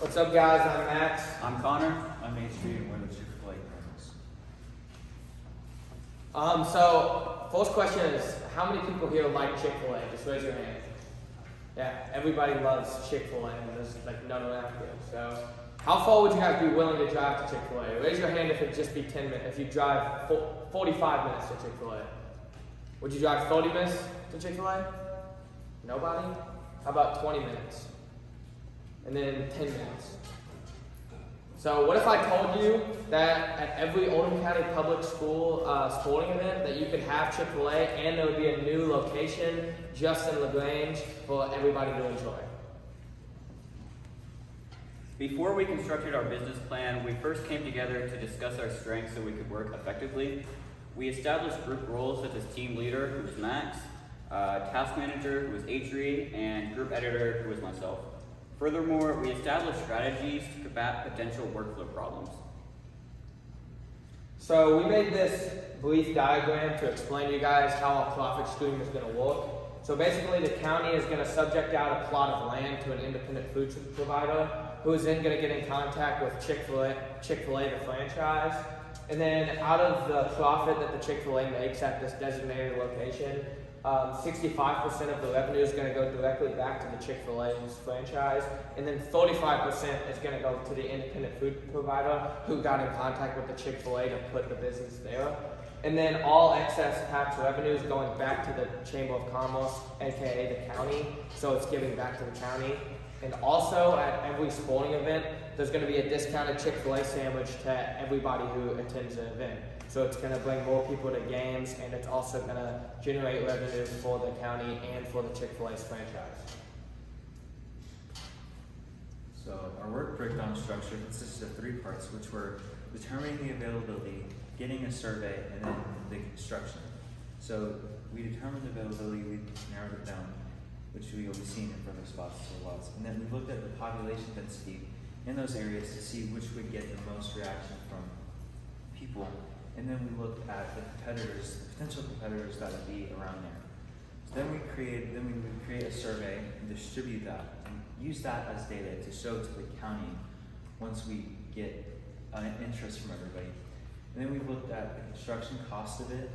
What's up, guys? I'm Max. I'm Connor. I'm H3, and we're the Chick fil A Colonels. Um, so, first question is how many people here like Chick fil A? Just raise your hand. Yeah, everybody loves Chick fil A, and there's like none around here. So, how far would you have to be willing to drive to Chick fil A? Raise your hand if it just be 10 minutes, if you drive 45 minutes to Chick fil A. Would you drive 30 minutes to Chick fil A? Nobody? How about 20 minutes? And then 10 minutes? So what if I told you that at every Oldham County Public School uh, sporting event that you could have Chick-fil-A and there would be a new location just in LaGrange for everybody to enjoy? Before we constructed our business plan, we first came together to discuss our strengths so we could work effectively. We established group roles such as team leader, who was Max, uh, task manager, who was Adri, and group editor, who was myself. Furthermore, we established strategies to combat potential workflow problems. So we made this brief diagram to explain to you guys how a profit stream is going to work. So basically, the county is going to subject out a plot of land to an independent food provider, who is then going to get in contact with Chick-fil-A, Chick-fil-A, the franchise, and then out of the profit that the Chick-fil-A makes at this designated location, um, 65% of the revenue is going to go directly back to the Chick-fil-A's franchise, and then 35% is going to go to the independent food provider who got in contact with the Chick-fil-A to put the business there. And then all excess tax revenue is going back to the Chamber of Commerce, aka the county, so it's giving back to the county. And also at every sporting event, there's going to be a discounted Chick-fil-A sandwich to everybody who attends the event. So it's going to bring more people to games, and it's also going to generate revenue for the county and for the Chick-fil-A's franchise. So our work breakdown structure consists of three parts, which were determining the availability, getting a survey, and then the construction. So we determined the availability, we narrowed it down, which we will be seeing in further spots as well. And then we looked at the population density in those areas to see which would get the most reaction from people and then we looked at the competitors, the potential competitors that would be around there. So then we create, then we would create a survey and distribute that and use that as data to show to the county once we get an interest from everybody. And then we looked at the construction cost of it,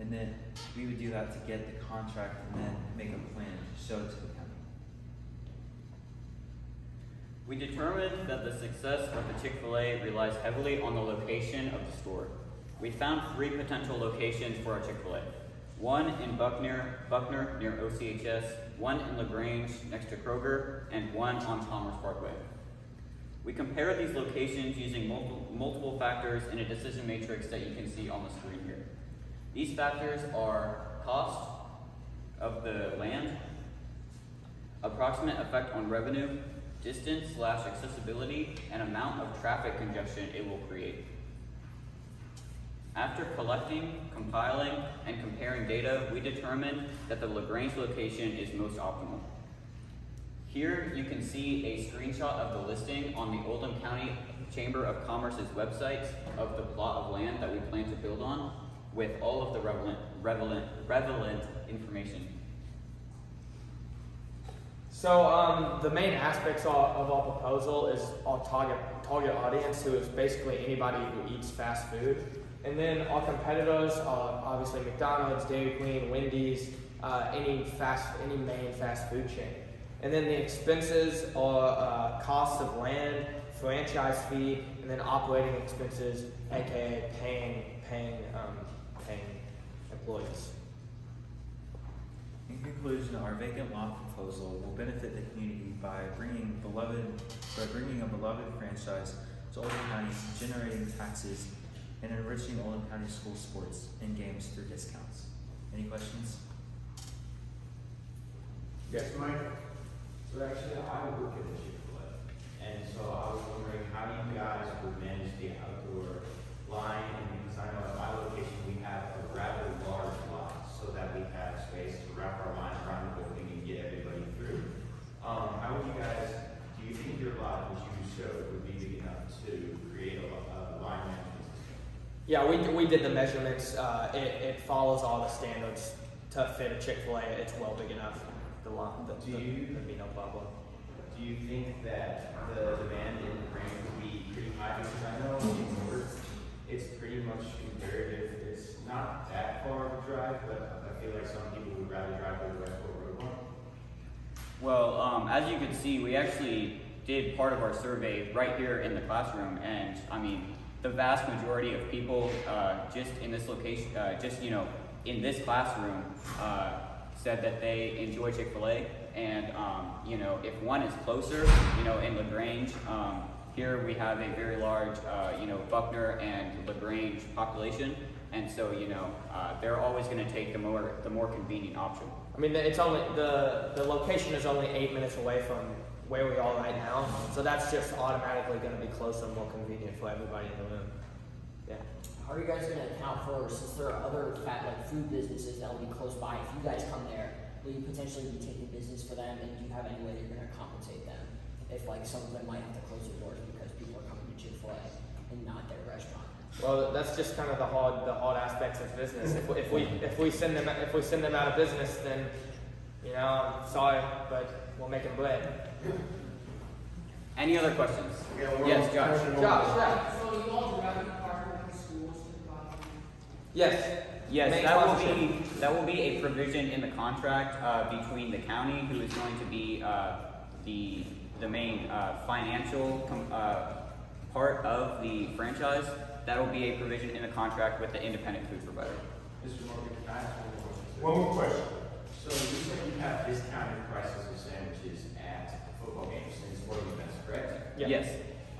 and then we would do that to get the contract and then make a plan to show it to the county. We determined that the success of the Chick fil A relies heavily on the location of the store. We found three potential locations for our Chick-fil-A. One in Buckner, Buckner near OCHS, one in LaGrange next to Kroger, and one on Commerce Parkway. We compared these locations using multiple, multiple factors in a decision matrix that you can see on the screen here. These factors are cost of the land, approximate effect on revenue, distance slash accessibility, and amount of traffic congestion it will create. After collecting, compiling, and comparing data, we determined that the LaGrange location is most optimal. Here you can see a screenshot of the listing on the Oldham County Chamber of Commerce's website of the plot of land that we plan to build on with all of the relevant, relevant, relevant information. So um, the main aspects of, of our proposal is our target target audience, who is basically anybody who eats fast food. And then our competitors are obviously McDonald's, Dairy Queen, Wendy's, uh, any fast, any main fast food chain. And then the expenses are uh, costs of land, franchise fee, and then operating expenses, aka paying paying um, paying employees. Conclusion, our vacant lot proposal will benefit the community by bringing beloved by bringing a beloved franchise to Oldham County, generating taxes and enriching Oldham County school sports and games through discounts. Any questions? Yes, Mike? So actually, I work at the Chick-fil-A, and so I was wondering how you guys would manage the outdoor line, and because I know at my location, we have a rather large lot, so that we have space to wrap our line around the building and get everybody through. Um, how would you guys, do you think your lot, which you showed, would be big enough to create a, a line management system? Yeah, we, we did the measurements. Uh, it, it follows all the standards to fit a Chick Fil A. It's well big enough. The lot, the, Do the, you- there'd be no problem. Do you think that the, demand in the brand would be pretty high? because I know in North, it's pretty much comparative. It's not that far of a drive, but I feel like some people would rather drive to the Westport Road one. Well, um, as you can see, we actually did part of our survey right here in the classroom, and I mean, the vast majority of people uh, just in this location, uh, just you know, in this classroom, uh, said that they enjoy Chick Fil A, and um, you know, if one is closer, you know, in Lagrange, um, here we have a very large, uh, you know, Buckner and Lagrange population, and so you know, uh, they're always going to take the more the more convenient option. I mean, it's only the the location is only eight minutes away from where we are right now, so that's just automatically going to be closer and more convenient for everybody in the room. Yeah. How are you guys gonna account for, since there are other fat, like food businesses that will be close by, if you guys come there, will you potentially be taking business for them, and do you have any way you're gonna compensate them? If like some of them might have to close their doors because people are coming to Chick-fil-A and not their restaurant? Well, that's just kind of the hard the hard aspects of business. If, we- if we if we send them if we send them out of business, then you know, I'm sorry, but we'll make them bread. Any other questions? Yes, Josh. Josh, yeah. So you all directly partner with the schools to provide Yes. Yes, Main that will be, that will be a provision in the contract, uh, between the county, who is going to be, uh, the, the main, uh, financial, com- uh, part of the franchise. That will be a provision in the contract with the independent food provider. Mr. Morgan, can I ask one more question? One more question. So you said you have discounted prices of sandwiches correct? Yeah. Yes,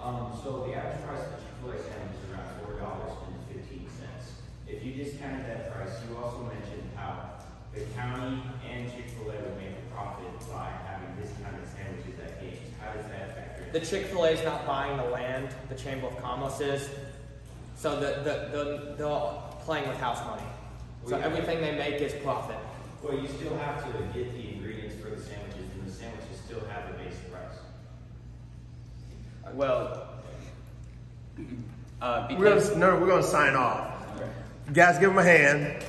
Um, so the average price of a Chick-fil-A sandwich is around four dollars and fifteen cents. If you discounted that price, you also mentioned how the county and Chick-fil-A would make a profit by having discounted sandwiches at games. How does that factor in? The Chick Fil A is not buying the land. The Chamber of Commerce is. So the the, the they're playing with house money. So everything they make is profit. Well, you still have to get the ingredients for the sandwiches, and the sandwiches still have the base price. Well, uh, We're gonna, no, we're gonna sign off. Guys, give him a hand.